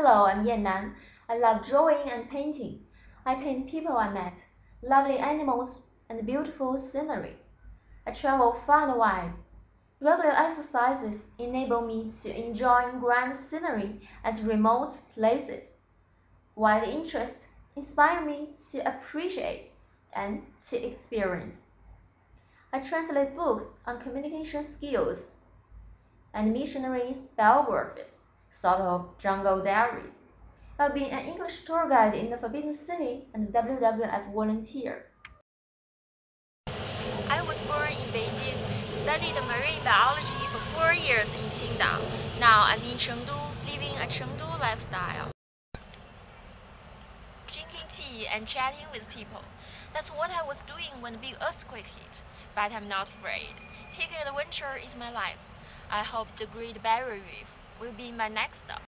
Hello, I'm Yan Nan. I love drawing and painting. I paint people I met, lovely animals, and beautiful scenery. I travel far and wide. Regular exercises enable me to enjoy grand scenery at remote places. Wide interests inspire me to appreciate and to experience. I translate books on communication skills and missionaries' biographies, sort of jungle diaries. I've been an English tour guide in the Forbidden City and WWF volunteer. I was born in Beijing, studied marine biology for four years in Qingdao. Now I'm in Chengdu, living a Chengdu lifestyle. Drinking tea and chatting with people. That's what I was doing when the big earthquake hit. But I'm not afraid. Taking adventure is my life. I hope the Great Barrier Reef will be my next stop.